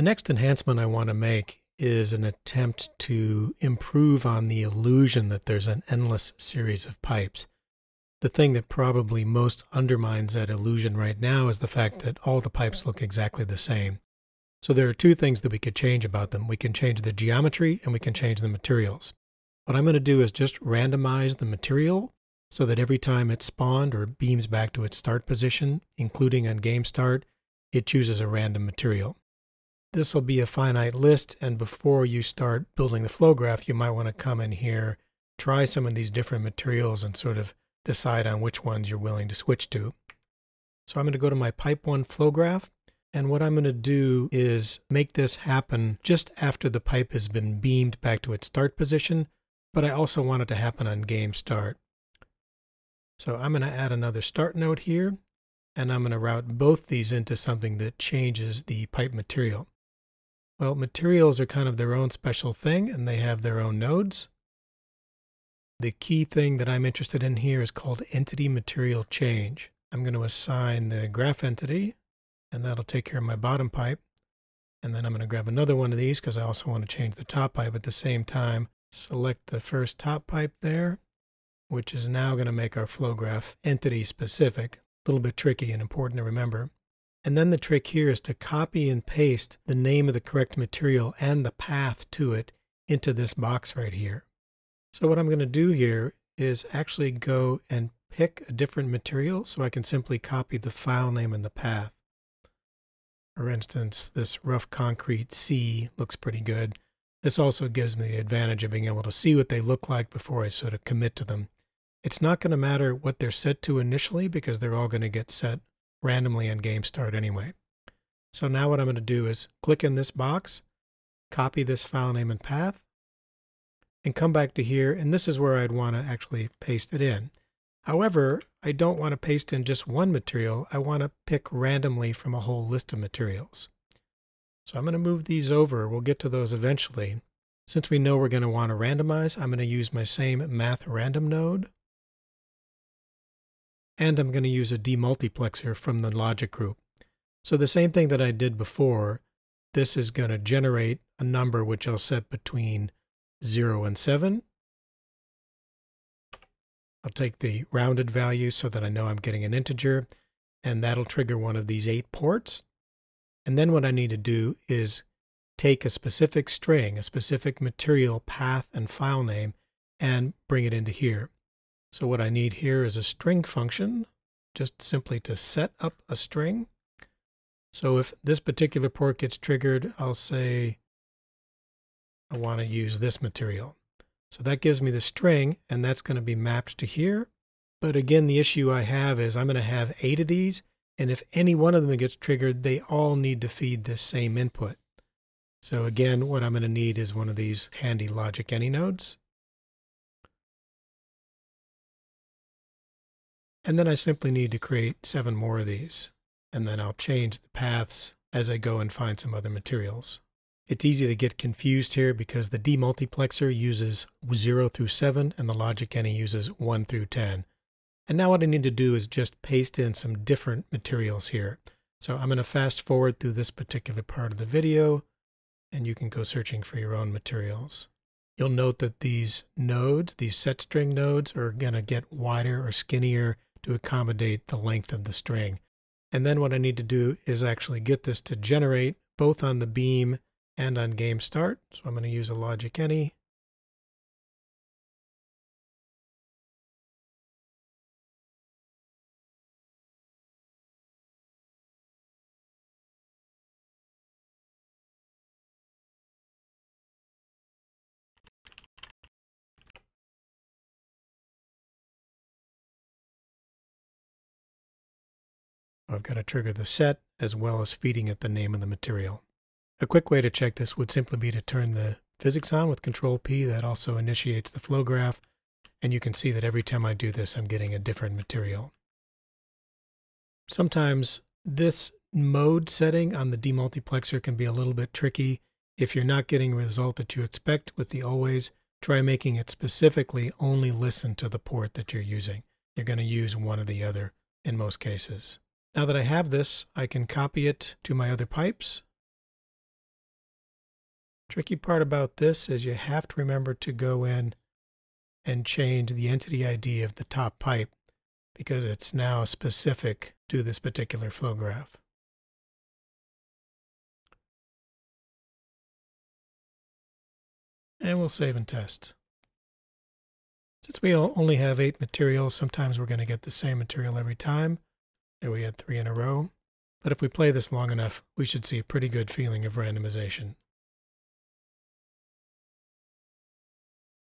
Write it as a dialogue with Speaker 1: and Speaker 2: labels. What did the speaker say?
Speaker 1: The next enhancement I want to make is an attempt to improve on the illusion that there's an endless series of pipes. The thing that probably most undermines that illusion right now is the fact that all the pipes look exactly the same. So there are two things that we could change about them. We can change the geometry and we can change the materials. What I'm going to do is just randomize the material so that every time it's spawned or beams back to its start position, including on game start, it chooses a random material. This will be a finite list, and before you start building the flow graph, you might want to come in here, try some of these different materials and sort of decide on which ones you're willing to switch to. So I'm going to go to my pipe 1 flow graph, and what I'm going to do is make this happen just after the pipe has been beamed back to its start position, but I also want it to happen on game start. So I'm going to add another start node here, and I'm going to route both these into something that changes the pipe material. Well, materials are kind of their own special thing, and they have their own nodes. The key thing that I'm interested in here is called entity material change. I'm going to assign the graph entity, and that'll take care of my bottom pipe. And then I'm going to grab another one of these because I also want to change the top pipe at the same time. Select the first top pipe there, which is now going to make our flow graph entity specific. A little bit tricky and important to remember. And then the trick here is to copy and paste the name of the correct material and the path to it into this box right here. So what I'm going to do here is actually go and pick a different material so I can simply copy the file name and the path. For instance, this rough concrete C looks pretty good. This also gives me the advantage of being able to see what they look like before I sort of commit to them. It's not going to matter what they're set to initially because they're all going to get set randomly in game start anyway. So now what I'm going to do is click in this box, copy this file name and path, and come back to here, and this is where I'd want to actually paste it in. However, I don't want to paste in just one material. I want to pick randomly from a whole list of materials. So I'm going to move these over. We'll get to those eventually. Since we know we're going to want to randomize, I'm going to use my same math random node. And I'm going to use a demultiplexer from the logic group. So the same thing that I did before, this is going to generate a number which I'll set between 0 and 7. I'll take the rounded value so that I know I'm getting an integer, and that'll trigger one of these eight ports. And then what I need to do is take a specific string, a specific material path and file name, and bring it into here. So what I need here is a string function, just simply to set up a string. So if this particular port gets triggered, I'll say I want to use this material. So that gives me the string, and that's going to be mapped to here. But again, the issue I have is I'm going to have eight of these, and if any one of them gets triggered, they all need to feed this same input. So again, what I'm going to need is one of these handy logic any nodes. And then I simply need to create seven more of these. And then I'll change the paths as I go and find some other materials. It's easy to get confused here because the demultiplexer uses 0 through 7 and the logic any uses 1 through 10. And now what I need to do is just paste in some different materials here. So I'm going to fast forward through this particular part of the video and you can go searching for your own materials. You'll note that these nodes, these set string nodes, are going to get wider or skinnier to accommodate the length of the string. And then what I need to do is actually get this to generate both on the beam and on game start. So I'm going to use a logic any. I've got to trigger the set as well as feeding it the name of the material. A quick way to check this would simply be to turn the physics on with Control P. That also initiates the flow graph. And you can see that every time I do this, I'm getting a different material. Sometimes this mode setting on the demultiplexer can be a little bit tricky. If you're not getting a result that you expect with the always, try making it specifically only listen to the port that you're using. You're going to use one or the other in most cases. Now that I have this, I can copy it to my other pipes Tricky part about this is you have to remember to go in and change the entity ID of the top pipe because it's now specific to this particular flow graph. And we'll save and test. Since we only have eight materials, sometimes we're going to get the same material every time. There we had three in a row. But if we play this long enough, we should see a pretty good feeling of randomization.